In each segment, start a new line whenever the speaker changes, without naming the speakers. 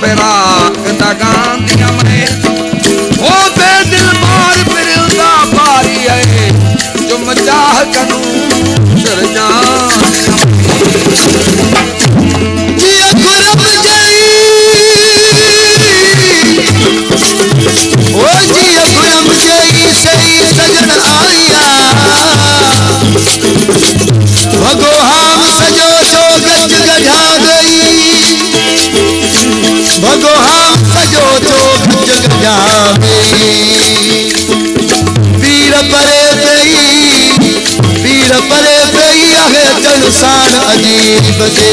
别打，跟他干。पीर
परे ते पीर परे पई आहे जलसान अजीब जे।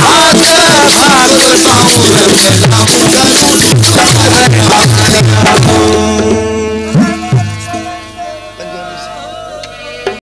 हाथ हाथ पाऊँ